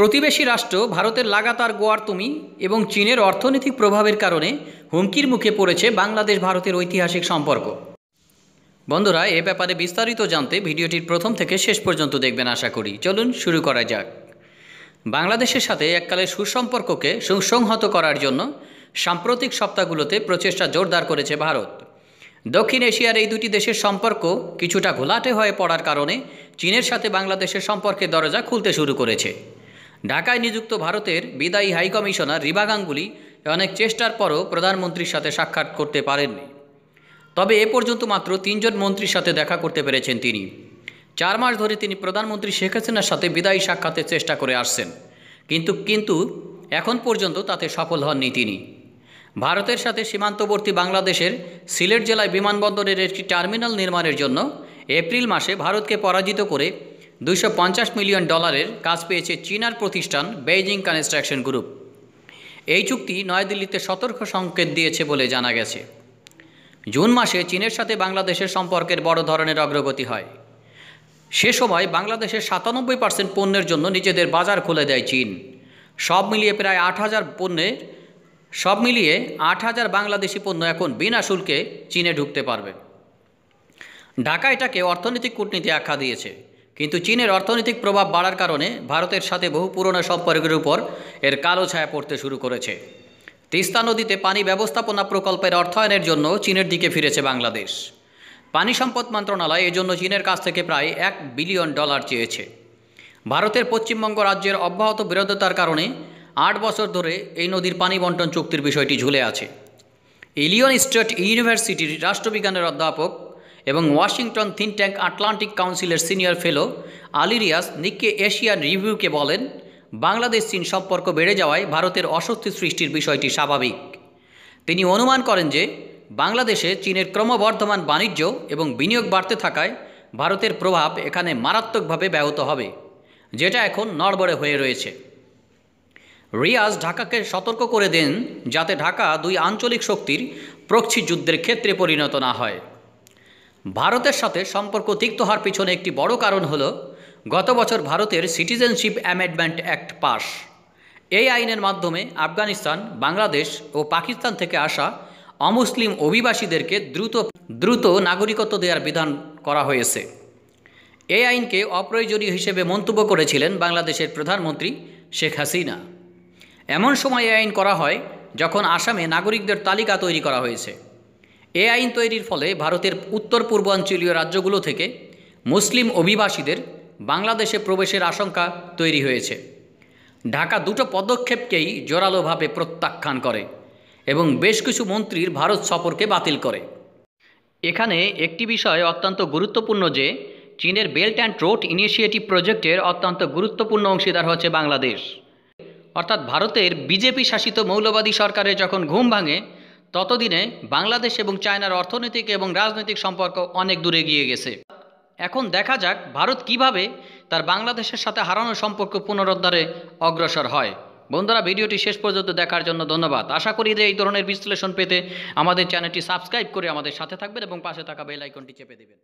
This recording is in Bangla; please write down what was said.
প্রতিবেশী রাষ্ট্র, ভারতের লাগাতার গোয়ার তুমি এবং চীনের অর্থনৈতিক প্রভাবের কারণে হুমকির মুখে পড়েছে বাংলাদেশ ভারতের ঐতিহাসিক সম্পর্ক। বন্ধুরা, এ ব্যাপারে বিস্তারিত জানতে ভিডিওটির প্রথম থেকে শেষ পর্যন্ত দেখবেন আশা করি। চলুন শুরু করা যাক। বাংলাদেশের সাথে এককালে সুসম্পর্ককে সুসংহত করার জন্য সাম্প্রতিক সপ্তাহগুলোতে প্রচেষ্টা জোরদার করেছে ভারত। দক্ষিণ এশিয়ার এই দুটি দেশের সম্পর্ক কিছুটা ঘোলাটে হয়ে পড়ার কারণে চীনের সাথে বাংলাদেশের সম্পর্কের দরজা খুলতে শুরু করেছে। ঢাকায় নিযুক্ত ভারতের বিদায়ী হাইকমিশনার রিবা গাঙ্গুলি অনেক চেষ্টার পরও প্রধানমন্ত্রীর সাথে সাক্ষাৎ করতে পারেননি। তবে এ পর্যন্ত মাত্র তিনজন মন্ত্রীর সাথে দেখা করতে পেরেছেন তিনি। চার মাস ধরে তিনি প্রধানমন্ত্রী শেখ হাসিনার সাথে বিদায়ী সাক্ষাতের চেষ্টা করে আসছেন। কিন্তু কিন্তু এখন পর্যন্ত তাতে সফল হননি তিনি। ভারতের সাথে সীমান্তবর্তী বাংলাদেশের সিলেট জেলায় বিমানবন্দরের একটি টার্মিনাল নির্মাণের জন্য এপ্রিল মাসে ভারতকে পরাজিত করে পঞ্চাশ মিলিয়ন ডলারের কাজ পেয়েছে চীনার প্রতিষ্ঠান বেইজিং কনস্ট্রাকশন গ্রুপ। এই চুক্তি নয়াদিল্লিতে সতর্ক সংকেত দিয়েছে বলে জানা গেছে। জুন মাসে চীনের সাথে বাংলাদেশের সম্পর্কের বড় ধরনের অগ্রগতি হয়। সে সময় বাংলাদেশের সাতানব্বই পার্সেন্ট পণ্যের জন্য নিজেদের বাজার খুলে দেয় চীন। সব মিলিয়ে প্রায় আট হাজার পণ্যের সব মিলিয়ে আট হাজার বাংলাদেশি পণ্য এখন বিনা শুল্কে চীনে ঢুকতে পারবে। ঢাকা এটাকে অর্থনৈতিক কূটনীতি আখ্যা দিয়েছে। কিন্তু চীনের অর্থনৈতিক প্রভাব বাড়ার কারণে ভারতের সাথে বহু পুরনো সম্পর্কের উপর এর কালো ছায়া পড়তে শুরু করেছে। তিস্তা নদীতে পানি ব্যবস্থাপনা প্রকল্পের অর্থায়নের জন্য চীনের দিকে ফিরেছে বাংলাদেশ। পানি সম্পদ মন্ত্রণালয় এজন্য চীনের কাছ থেকে প্রায় এক বিলিয়ন ডলার চেয়েছে। ভারতের পশ্চিমবঙ্গ রাজ্যের অব্যাহত বিরোধিতার কারণে আট বছর ধরে এই নদীর পানি বন্টন চুক্তির বিষয়টি ঝুলে আছে। ইলিয়ন স্টেট ইউনিভার্সিটির রাষ্ট্রবিজ্ঞানের অধ্যাপক এবং ওয়াশিংটন থিঙ্ক ট্যাঙ্ক আটলান্টিক কাউন্সিলের senior fellow Ali Riaz Nikkei Asian রিভিউকে বলেন, বাংলাদেশ চীন সম্পর্ক বেড়ে যাওয়ায় ভারতের অস্বস্তি সৃষ্টির বিষয়টি স্বাভাবিক। তিনি অনুমান করেন যে, বাংলাদেশে চীনের ক্রমবর্ধমান বাণিজ্য এবং বিনিয়োগ বাড়তে থাকায় ভারতের প্রভাব এখানে মারাত্মকভাবে ব্যাহত হবে, যেটা এখন নড়বড়ে হয়ে রয়েছে। রিয়াজ ঢাকাকে সতর্ক করে দেন যাতে ঢাকা দুই আঞ্চলিক শক্তির প্রক্ষি যুদ্ধের ক্ষেত্রে পরিণত না হয়। ভারতের সাথে সম্পর্ক তিক্ত হওয়ার পিছনে একটি বড় কারণ হল, গত বছর ভারতের সিটিজেনশিপ অ্যামেন্ডমেন্ট অ্যাক্ট পাস। এই আইনের মাধ্যমে আফগানিস্তান, বাংলাদেশ ও পাকিস্তান থেকে আসা অমুসলিম অভিবাসীদেরকে দ্রুত দ্রুত নাগরিকত্ব দেওয়ার বিধান করা হয়েছে। এই আইনকে অপ্রয়োজনীয় হিসেবে মন্তব্য করেছিলেন বাংলাদেশের প্রধানমন্ত্রী শেখ হাসিনা। এমন সময় এই আইন করা হয় যখন আসামে নাগরিকদের তালিকা তৈরি করা হয়েছে। এ আইন তৈরির ফলে ভারতের উত্তর পূর্বাঞ্চলীয় রাজ্যগুলো থেকে মুসলিম অভিবাসীদের বাংলাদেশে প্রবেশের আশঙ্কা তৈরি হয়েছে। ঢাকা দুটো পদক্ষেপকেই জোরালোভাবে প্রত্যাখ্যান করে এবং বেশ কিছু মন্ত্রীর ভারত সফরকে বাতিল করে। এখানে একটি বিষয় অত্যন্ত গুরুত্বপূর্ণ যে, চীনের বেল্ট অ্যান্ড রোড ইনিশিয়েটিভ প্রজেক্টের অত্যন্ত গুরুত্বপূর্ণ অংশীদার হচ্ছে বাংলাদেশ। অর্থাৎ ভারতের বিজেপি শাসিত মৌলবাদী সরকারের যখন ঘুম ভাঙে ততদিনে বাংলাদেশ এবং চায়নার অর্থনৈতিক এবং রাজনৈতিক সম্পর্ক অনেক দূরে গিয়ে গেছে। এখন দেখা যাক ভারত কীভাবে তার বাংলাদেশের সাথে হারানো সম্পর্ক পুনরুদ্ধারে অগ্রসর হয়। বন্ধুরা, ভিডিওটি শেষ পর্যন্ত দেখার জন্য ধন্যবাদ। আশা করি যে এই ধরনের বিশ্লেষণ পেতে আমাদের চ্যানেলটি সাবস্ক্রাইব করে আমাদের সাথে থাকবেন এবং পাশে থাকা বেল আইকনটি চেপে দেবেন।